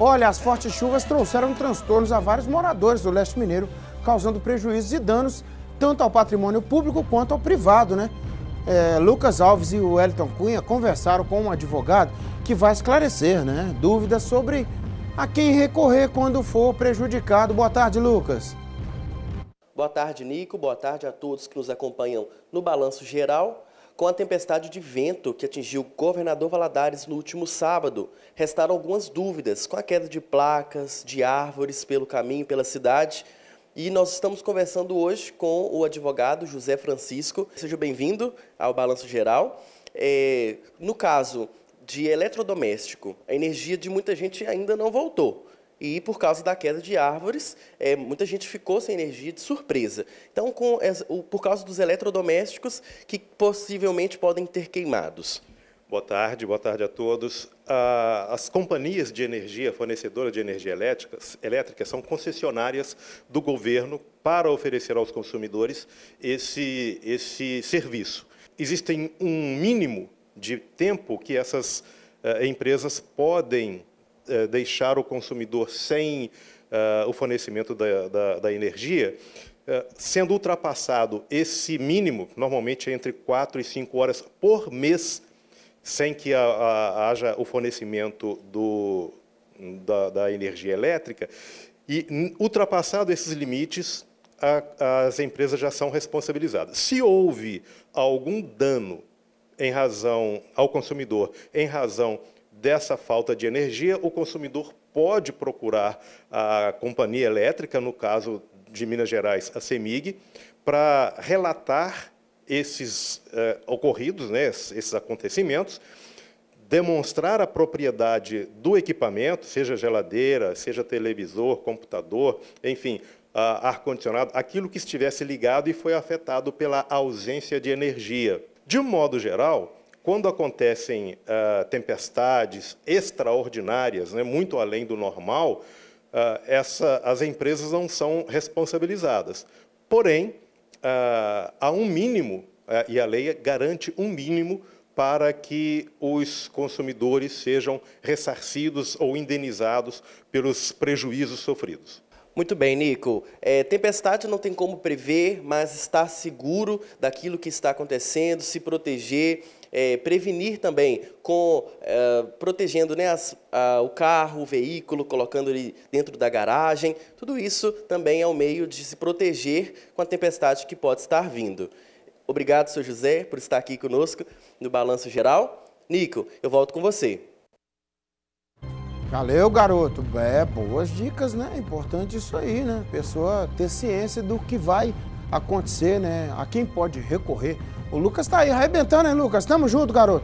Olha, as fortes chuvas trouxeram transtornos a vários moradores do leste mineiro, causando prejuízos e danos tanto ao patrimônio público quanto ao privado, né? É, Lucas Alves e o Wellington Cunha conversaram com um advogado que vai esclarecer, né? Dúvidas sobre a quem recorrer quando for prejudicado. Boa tarde, Lucas. Boa tarde, Nico. Boa tarde a todos que nos acompanham no Balanço Geral. Com a tempestade de vento que atingiu governador Valadares no último sábado, restaram algumas dúvidas com a queda de placas, de árvores pelo caminho, pela cidade. E nós estamos conversando hoje com o advogado José Francisco. Seja bem-vindo ao Balanço Geral. É, no caso de eletrodoméstico, a energia de muita gente ainda não voltou e por causa da queda de árvores, é, muita gente ficou sem energia de surpresa. Então, com, por causa dos eletrodomésticos que possivelmente podem ter queimados. Boa tarde, boa tarde a todos. as companhias de energia, fornecedoras de energia elétrica, elétrica, são concessionárias do governo para oferecer aos consumidores esse, esse serviço. Existem um mínimo de tempo que essas uh, empresas podem eh, deixar o consumidor sem eh, o fornecimento da, da, da energia, eh, sendo ultrapassado esse mínimo, normalmente entre 4 e 5 horas por mês, sem que a, a, haja o fornecimento do, da, da, energia elétrica, e ultrapassado esses limites, a, as empresas já são responsabilizadas. Se houve algum dano em razão ao consumidor, em razão dessa falta de energia, o consumidor pode procurar a companhia elétrica, no caso de Minas Gerais, a CEMIG, para relatar esses eh, ocorridos, né, esses acontecimentos, demonstrar a propriedade do equipamento, seja geladeira, seja televisor, computador, enfim, ar-condicionado, aquilo que estivesse ligado e foi afetado pela ausência de energia. De um modo geral, quando acontecem uh, tempestades extraordinárias, né, muito além do normal, uh, essa, as empresas não são responsabilizadas. Porém, uh, há um mínimo, e a lei garante um mínimo para que os consumidores sejam ressarcidos ou indenizados pelos prejuízos sofridos. Muito bem, Nico. É, tempestade não tem como prever, mas estar seguro daquilo que está acontecendo, se proteger, é, prevenir também, com é, protegendo né, as, a, o carro, o veículo, colocando ele dentro da garagem. Tudo isso também é um meio de se proteger com a tempestade que pode estar vindo. Obrigado, senhor José, por estar aqui conosco no Balanço Geral. Nico, eu volto com você. Valeu, garoto. É, boas dicas, né? Importante isso aí, né? Pessoa ter ciência do que vai acontecer, né? A quem pode recorrer. O Lucas tá aí arrebentando, hein, Lucas? Tamo junto, garoto.